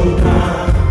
voltar.